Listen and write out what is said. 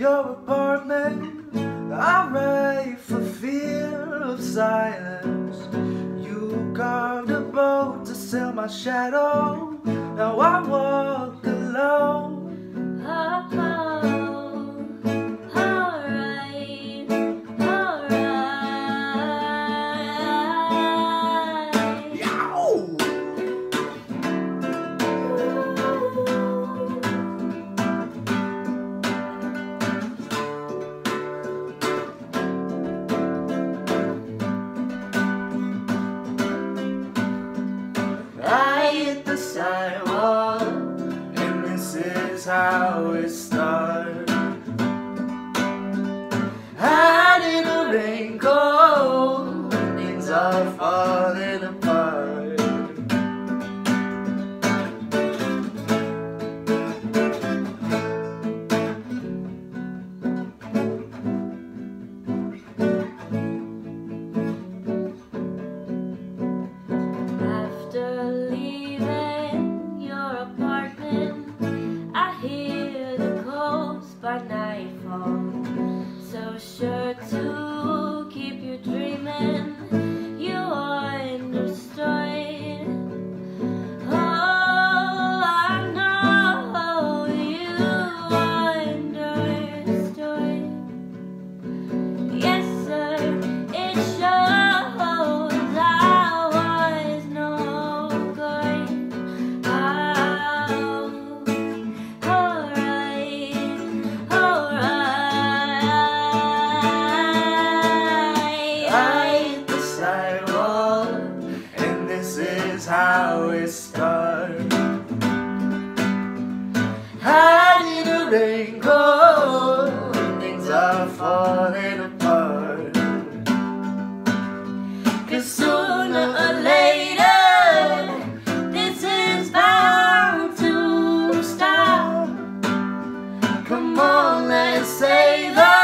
your apartment. I rave for fear of silence. You carved a boat to sail my shadow. Now I walk alone. How it starts. By nightfall. So sure to starts. Hide in the raincoat, things are falling apart. Cause sooner or later, this is bound to stop. Come on, let's save the